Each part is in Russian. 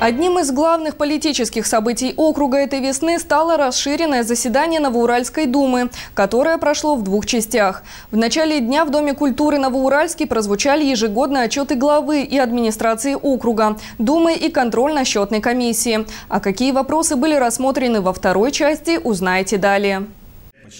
Одним из главных политических событий округа этой весны стало расширенное заседание Новоуральской думы, которое прошло в двух частях. В начале дня в Доме культуры Новоуральский прозвучали ежегодные отчеты главы и администрации округа, думы и контрольно-счетной комиссии. А какие вопросы были рассмотрены во второй части, узнаете далее.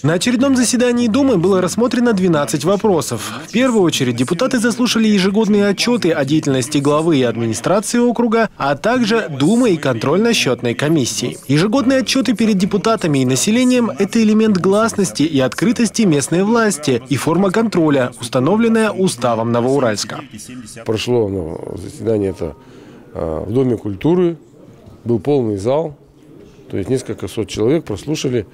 На очередном заседании Думы было рассмотрено 12 вопросов. В первую очередь депутаты заслушали ежегодные отчеты о деятельности главы и администрации округа, а также Думы и контрольно-счетной комиссии. Ежегодные отчеты перед депутатами и населением – это элемент гласности и открытости местной власти и форма контроля, установленная уставом Новоуральска. Прошло ну, заседание это а, в Доме культуры, был полный зал, то есть несколько сот человек прослушали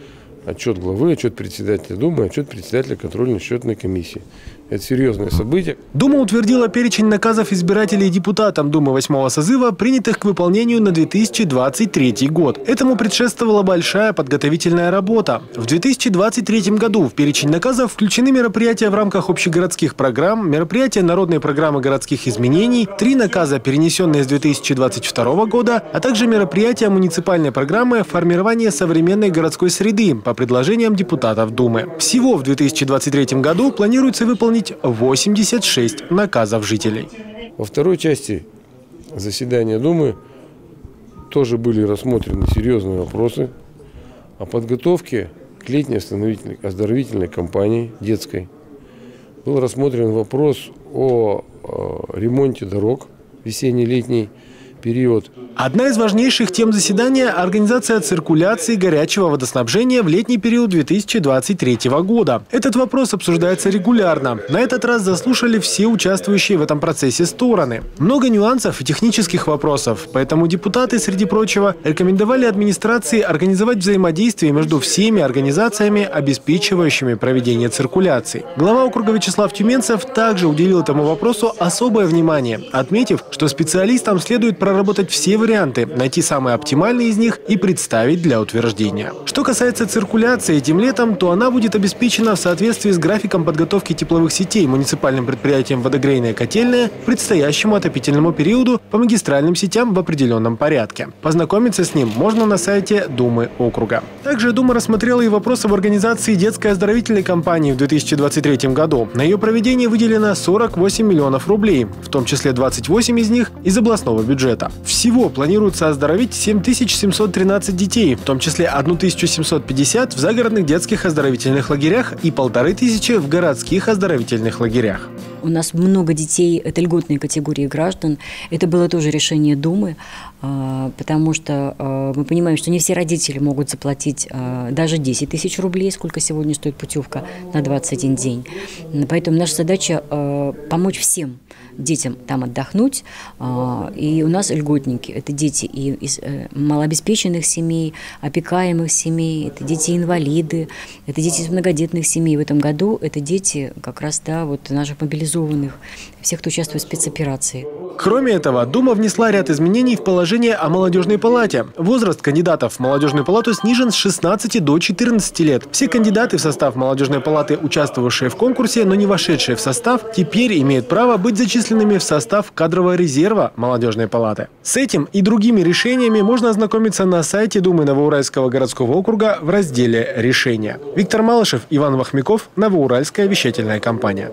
отчет главы, отчет председателя Думы, отчет председателя контрольно-счетной комиссии. Это серьезное событие. Дума утвердила перечень наказов избирателей депутатам Думы 8 созыва, принятых к выполнению на 2023 год. Этому предшествовала большая подготовительная работа. В 2023 году в перечень наказов включены мероприятия в рамках общегородских программ, мероприятия народной программы городских изменений, три наказа, перенесенные с 2022 года, а также мероприятия муниципальной программы формирования современной городской среды по предложениям депутатов Думы. Всего в 2023 году планируется выполнить исполнить 86 наказов жителей. Во второй части заседания Думы тоже были рассмотрены серьезные вопросы о подготовке к летней оздоровительной кампании детской. Был рассмотрен вопрос о э, ремонте дорог весенне-летней период. Одна из важнейших тем заседания – организация циркуляции горячего водоснабжения в летний период 2023 года. Этот вопрос обсуждается регулярно. На этот раз заслушали все участвующие в этом процессе стороны. Много нюансов и технических вопросов, поэтому депутаты, среди прочего, рекомендовали администрации организовать взаимодействие между всеми организациями, обеспечивающими проведение циркуляции. Глава округа Вячеслав Тюменцев также уделил этому вопросу особое внимание, отметив, что специалистам следует проработать все варианты, найти самые оптимальные из них и представить для утверждения. Что касается циркуляции этим летом, то она будет обеспечена в соответствии с графиком подготовки тепловых сетей муниципальным предприятием «Водогрейная котельная» к предстоящему отопительному периоду по магистральным сетям в определенном порядке. Познакомиться с ним можно на сайте Думы округа. Также Дума рассмотрела и вопросы в организации детской оздоровительной кампании в 2023 году. На ее проведение выделено 48 миллионов рублей, в том числе 28 из них из областного бюджета бюджета. Всего планируется оздоровить 7713 детей, в том числе 1750 в загородных детских оздоровительных лагерях и 1500 в городских оздоровительных лагерях. У нас много детей, это льготные категории граждан. Это было тоже решение Думы, а, потому что а, мы понимаем, что не все родители могут заплатить а, даже 10 тысяч рублей, сколько сегодня стоит путевка на 21 день. Поэтому наша задача помочь всем детям там отдохнуть. И у нас льготники – это дети и из э, малообеспеченных семей, опекаемых семей, это дети-инвалиды, это дети из многодетных семей. В этом году это дети как раз да, вот наших мобилизованных всех, кто участвует в спецоперации. Кроме этого, Дума внесла ряд изменений в положение о молодежной палате. Возраст кандидатов в молодежную палату снижен с 16 до 14 лет. Все кандидаты в состав молодежной палаты, участвовавшие в конкурсе, но не вошедшие в состав, теперь имеют право быть зачисленными в состав кадрового резерва молодежной палаты. С этим и другими решениями можно ознакомиться на сайте Думы Новоуральского городского округа в разделе «Решения». Виктор Малышев, Иван Вахмяков, Новоуральская вещательная компания.